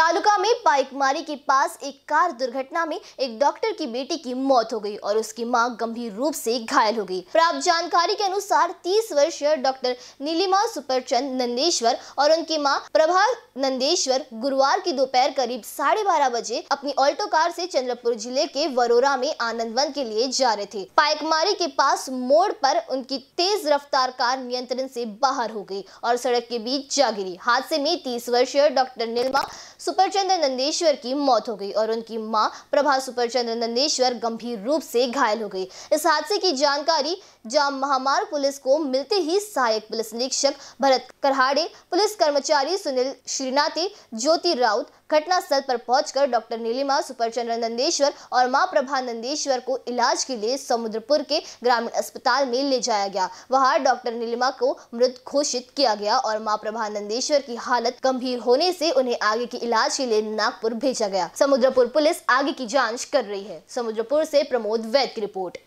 तालुका में पाइकमारी के पास एक कार दुर्घटना में एक डॉक्टर की बेटी की मौत हो गई और उसकी माँ गंभीर रूप से घायल हो गई। प्राप्त जानकारी के अनुसार 30 वर्षीय डॉक्टर नीलिमा सुपरचंद नंदेश्वर और उनकी माँ प्रभा नंदेश्वर गुरुवार की दोपहर करीब साढ़े बारह बजे अपनी ऑल्टो कार से चंद्रपुर ज़िले के वरोरा में आनंद वन के लिए जा रहे थे। पाइकमारी के पास मोड़ पर उनकी तेज रफ्तार कार नियंत्रण से बाहर हो गई और सड़क के बीच जा गिरी। हादसे में तीस वर्षीय डॉक्टर नीलिमा सुपरचंद्र नंदेश्वर की मौत हो गई और उनकी माँ प्रभा सुपरचंद्र नंदेश्वर गंभीर रूप से घायल हो गई। इस हादसे की जानकारी जाम महामार्ग पुलिस को मिलते ही सहायक पुलिस निरीक्षक भरत करहाड़े, पुलिस कर्मचारी सुनील श्रीनाथी, ज्योति राउत घटनास्थल पर पहुंचकर डॉक्टर नीलिमा सुपरचंद्र नंदेश्वर और माँ प्रभा नंदेश्वर को इलाज के लिए समुद्रपुर के ग्रामीण अस्पताल में ले जाया गया। वहाँ डॉक्टर नीलिमा को मृत घोषित किया गया और माँ प्रभा नंदेश्वर की हालत गंभीर होने से उन्हें आगे की इलाज के लिए नागपुर भेजा गया। समुद्रपुर पुलिस आगे की जाँच कर रही है। समुद्रपुर से प्रमोद वैद की रिपोर्ट।